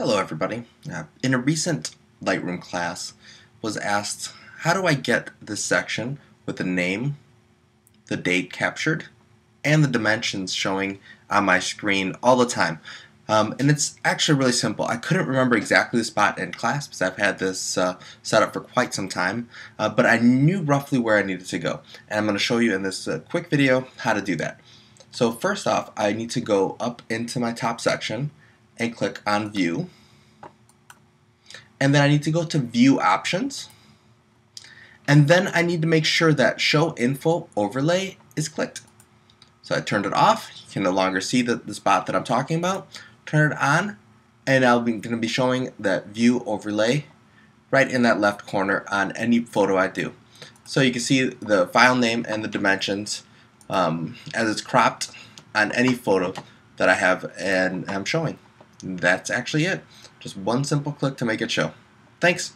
Hello everybody. Uh, in a recent Lightroom class was asked how do I get this section with the name, the date captured, and the dimensions showing on my screen all the time. Um, and it's actually really simple. I couldn't remember exactly the spot in class because I've had this uh, set up for quite some time, uh, but I knew roughly where I needed to go. And I'm going to show you in this uh, quick video how to do that. So first off, I need to go up into my top section and click on View. And then I need to go to View Options. And then I need to make sure that Show Info Overlay is clicked. So I turned it off. You can no longer see the, the spot that I'm talking about. Turn it on, and I'm going to be showing that View Overlay right in that left corner on any photo I do. So you can see the file name and the dimensions um, as it's cropped on any photo that I have and I'm showing that's actually it. Just one simple click to make it show. Thanks.